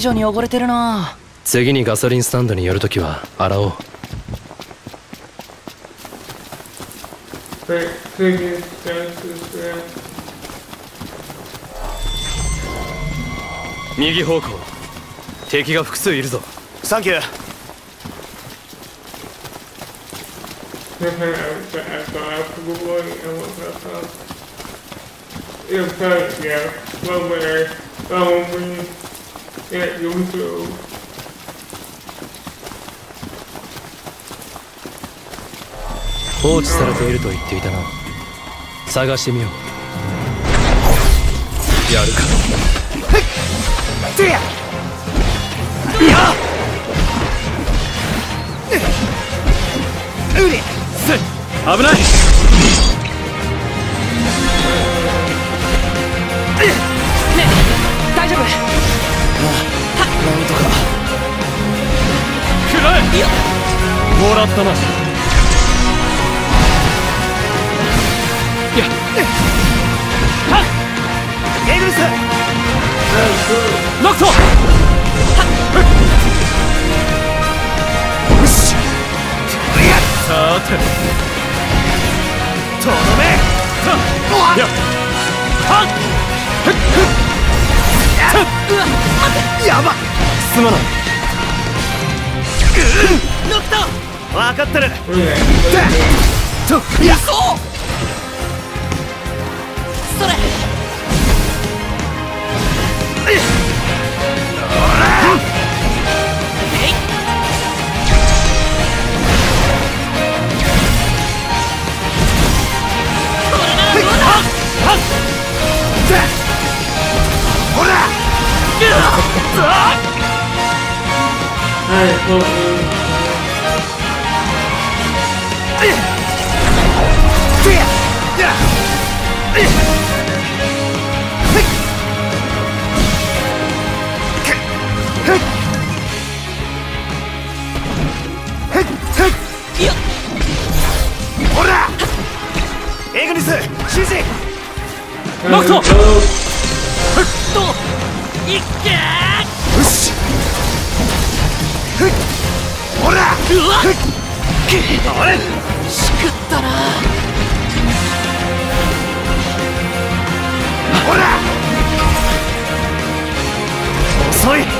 以上に汚れてるな。次にガソリンスタンドに寄るときは洗おう。右方向。敵が複数いるぞ。サンキュー I I go out to the yeah, YouTube. 放置されていると言っていたな探してみようやるかてやうりせ危ない食らえいや。もらっ。エルスノクトよし。さて。とどめ。やば。すまない。ノクト分かってる?とや。そうノクト go. といっけー。よし。ほら。うわっ。あれしくったな。ほら。遅い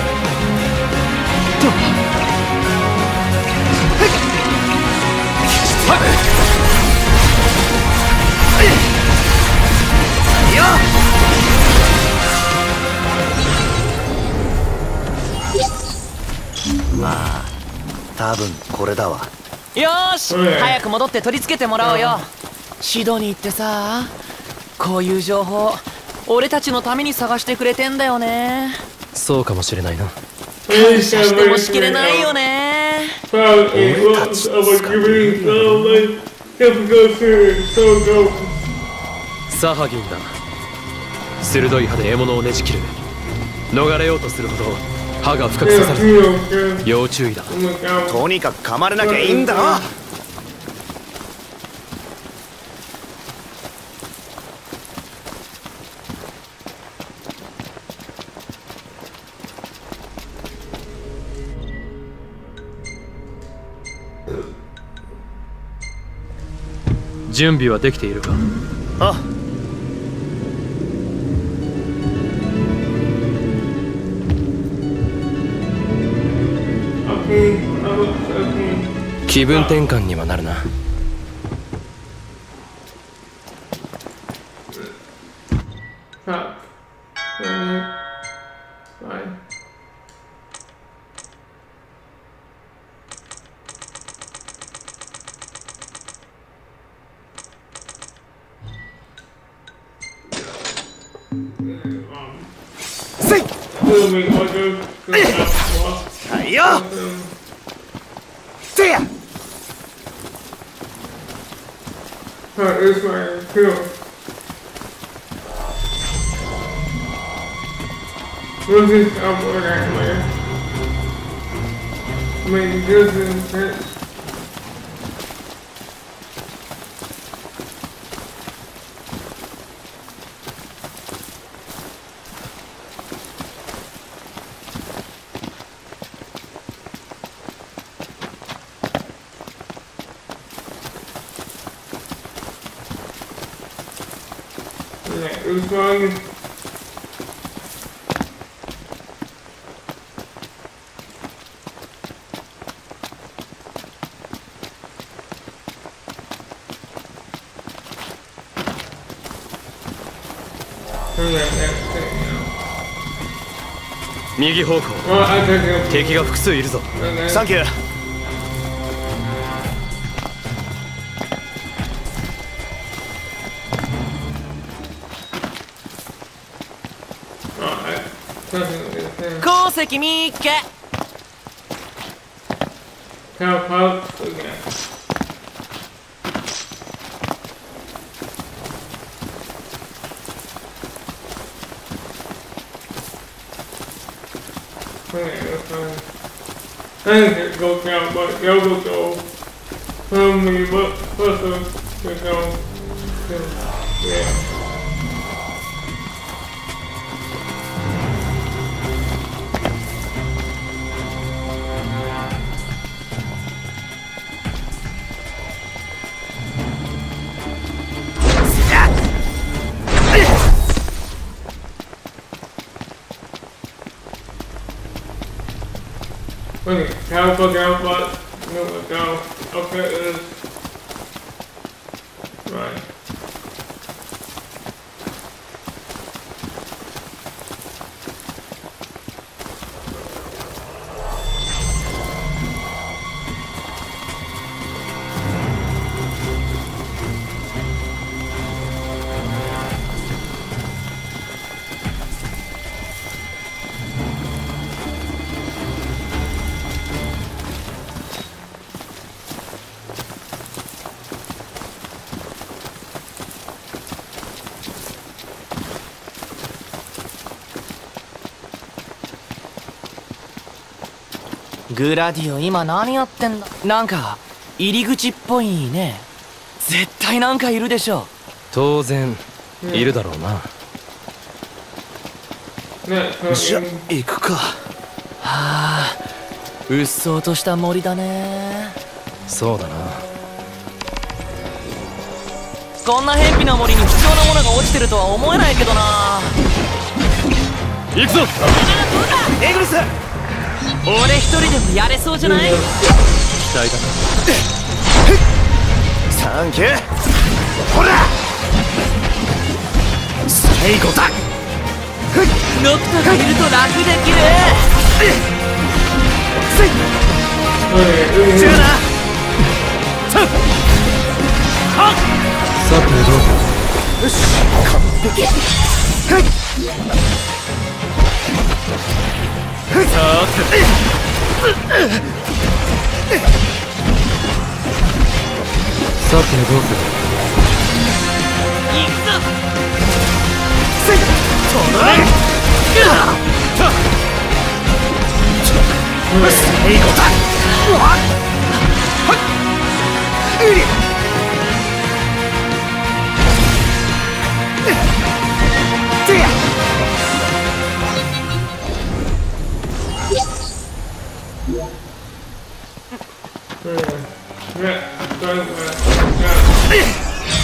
多分これだわ。よーしうん。早く戻って取り付けてもらおうよ。シドニーってさこういう情報俺たちのために探してくれてんだよね。そうかもしれないな。感謝してもしきれないよね。Difficulty, so go. サハギンだ。鋭い歯で獲物をねじ切る。逃れようとするほど歯が深く刺さる.要注意だ.とにかく噛まれなきゃいいんだろ準備はできているか？あ気分転換にはなるな。Yeah! Audio, good job, はいよ um, てや That is my kill. This is upward anyway. I mean, this is thing now. 右方向敵が複数いるぞ.サンキュー鉱石見っけ Cow pouch again. Okay, that's fine. I think it goes down, but it'll go go. From me, but plus the go. Yeah. ground グラディオ今何やってんだ？なんか入り口っぽいね。絶対なんかいるでしょ。当然いるだろうな。Next, じゃ.行くか。はあうっそうとした森だね。そうだな。こんな偏僻な森に貴重なものが落ちてるとは思えないけどな。行くぞ。エグリス俺一人でもやれそうじゃない？期待だサンキューほら!最後だ!ノクタがいると楽できる。Okay, チュー.な。さてどうぞよし完璧!はいさてさてどうぞ行くぞ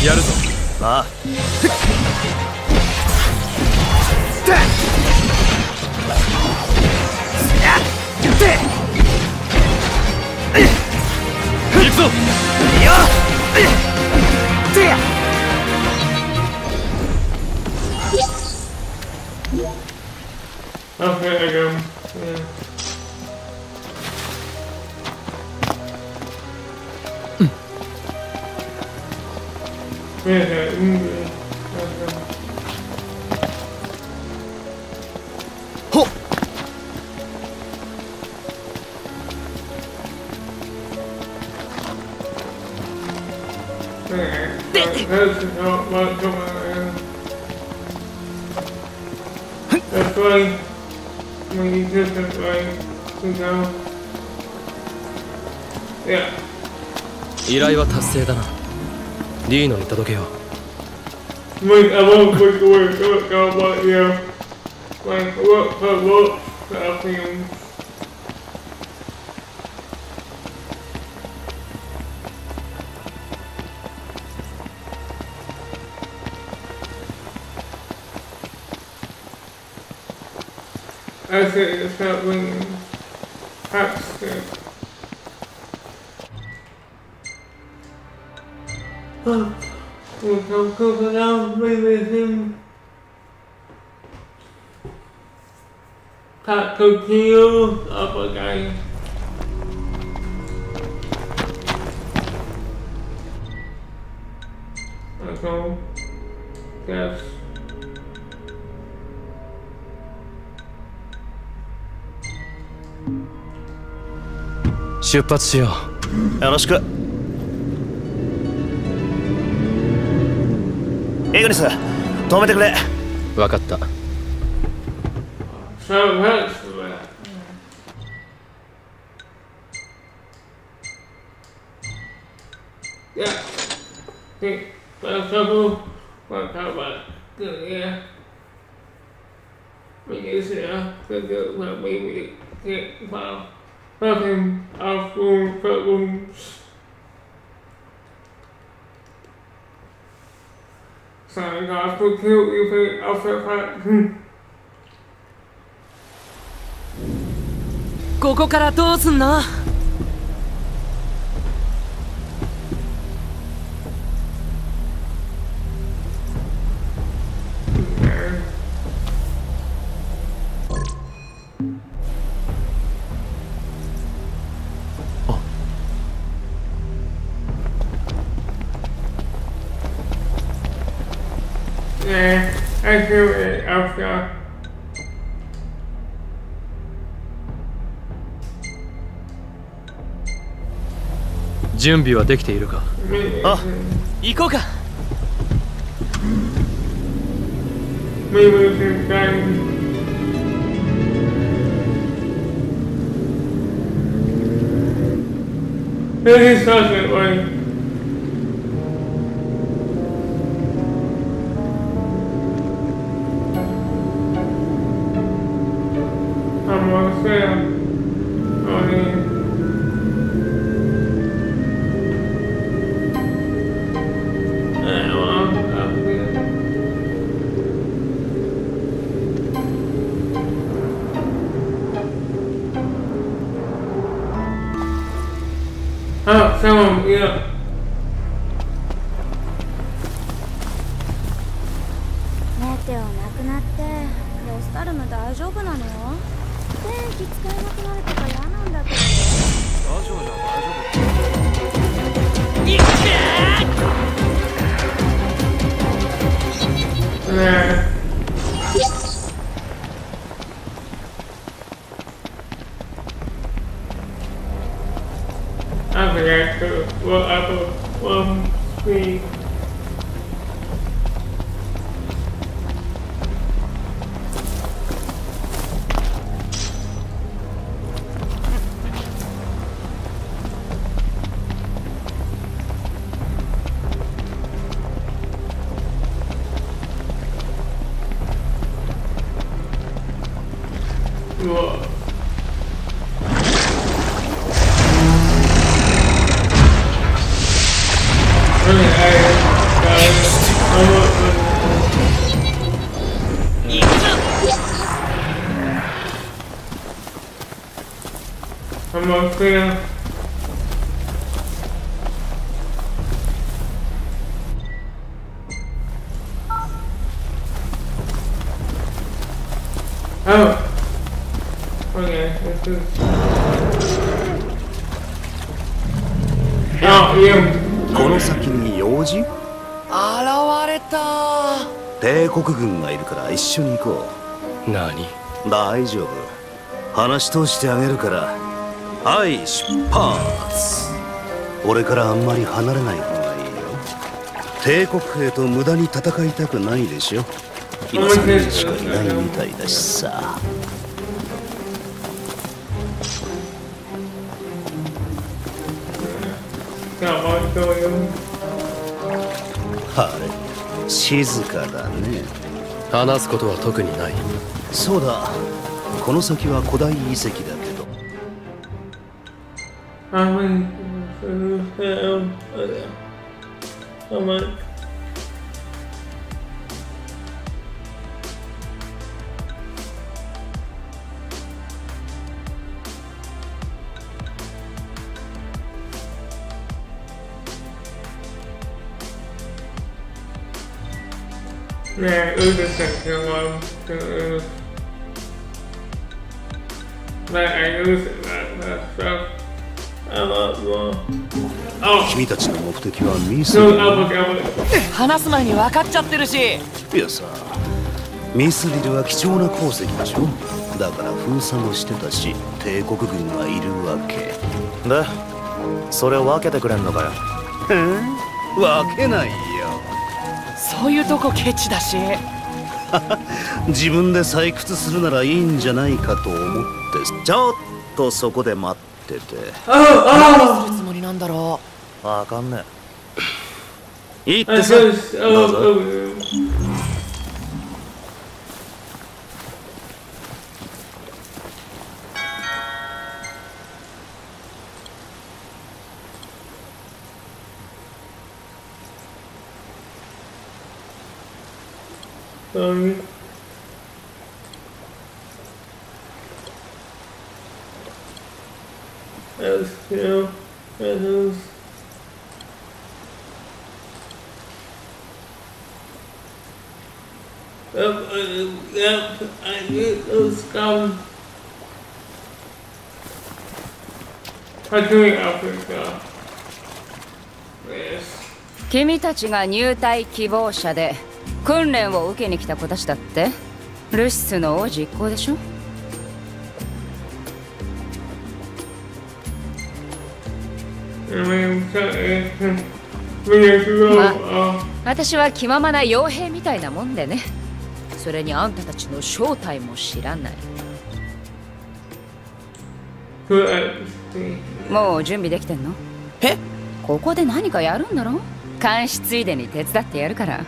やるぞ。ああ。That's why when you just have like, you know. Yeah. 依頼は達成だなディーノに届けよう Like, I love like the way it goes, go, but yeah. Like, look, look, look, I think. as it is at Williams. Hampstead. But we can cook it out with him. Taco Geo up again. Okay. Yes. 出発しよよろしく。エグニス止めてくれ。う分かった。So much for that. Yeah. Think a couple one talk about good yeah. We use it uh the good well maybe get well fucking off room problems. Sorry God for kill you for off the part. ここからどうすんの Yeah, I feel it after. 準備はできているかあ行こうか Maybe we can find. Maybe it's not that way. I'm ってクレスタルム大丈夫なの？電気使えなくなるとか嫌なんだけど。ねえ。I forgot to well up a one screen. Whoa. Oh. Okay, this is. Oh, you. この先に用事現れた帝国軍がいるから一緒に行こ何う大丈夫話通してあげるからはい出発。俺からあんまり離れない方がいいよ。帝国兵と無駄に戦いたくないでしょ。今3人しかいないみたいだしさ.あれ静かだね。話すことは特にない。そうだ。この先は古代遺跡だ I'm like, Yeah, it was just like too long. It was, like, I used that, that stuff. 君たちの目的はミス.話す前に分かっちゃってるし。いやさミスリルは貴重な鉱石でしょ。だから封鎖もしてたし帝国軍がいるわけ。でそれを分けてくれんのかよ。分けないよ。そういうとこケチだし。自分で採掘するならいいんじゃないかと思って。ちょっとそこで待ってて何するつもりなんだろわかんね。いいってさ。どう oh, ぞ。oh, Sorry. As you know, that is. Yep, uh, yep, I get those scum. I'm doing Africa. Yes. 君たちが入隊希望者で訓練を受けに来た子たちだってルシスの王子一行でしょ？Uh, ago, uh, 私は気ままな傭兵みたいなもんでねそれにあんたたちの正体も知らない uh. もう準備できてんの？え？ここで何かやるんだろ監視ついでに手伝ってやるから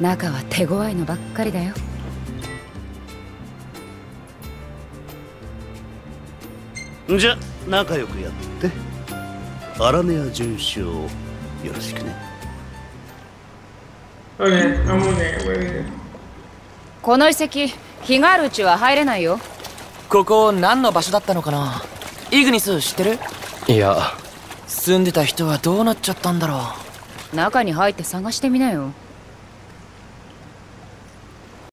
中は手強いのばっかりだよじゃ仲良くやってアラネア准将よろしくね Okay, I'm on there. Wait. この遺跡日があるうちは入れないよ。ここ何の場所だったのかな？イグニス知ってる？いや。住んでた人はどうなっちゃったんだろう？中に入って探してみなよ